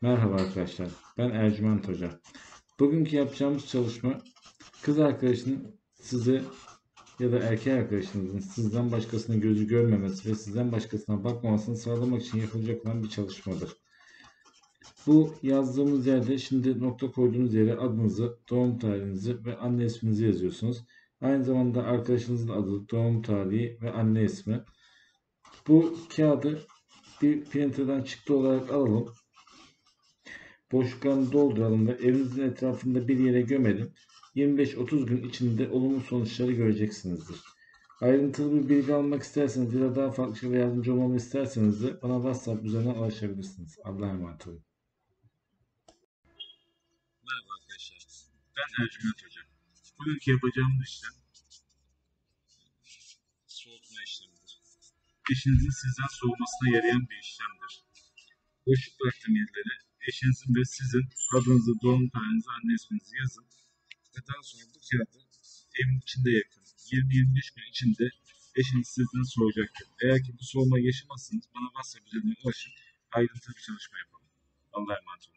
Merhaba arkadaşlar, ben Ercüment Hoca. Bugünkü yapacağımız çalışma kız arkadaşının size ya da erkek arkadaşınızın sizden başkasının gözü görmemesi ve sizden başkasına bakmamasını sağlamak için yapılacak olan bir çalışmadır. Bu yazdığımız yerde şimdi nokta koyduğunuz yere adınızı, doğum tarihinizi ve anne isminizi yazıyorsunuz. Aynı zamanda arkadaşınızın adı, doğum tarihi ve anne ismi. Bu kağıdı bir printer'dan çıktı olarak alalım boşluklarını dolduralım ve evinizin etrafında bir yere gömelim. 25-30 gün içinde olumlu sonuçları göreceksinizdir. Ayrıntılı bir bilgi almak isterseniz ya da daha farklı şekilde yardımcı olmamı isterseniz de bana WhatsApp üzerinden ulaşabilirsiniz. Allah'a emanet olun. Merhaba arkadaşlar. Ben Ercüment Hoca. Bugünkü yapacağımız işlem soğutma işlemidir. Eşinizin sizden soğumasına yarayan bir işlemdir. Boşluk bıraktığım yerlere eşinizin ve sizin adınızı, doğum tarihinizi, anne isminizi yazın. Ve daha sonra bu kağıdı evin içinde yakın. 20-25 gün içinde eşiniz sizden soğuyacaktır. Eğer ki bu soğuma yaşamazsanız bana WhatsApp üzerinden ulaşın. Ayrıntılı bir çalışma yapalım. Allah'a emanet olun.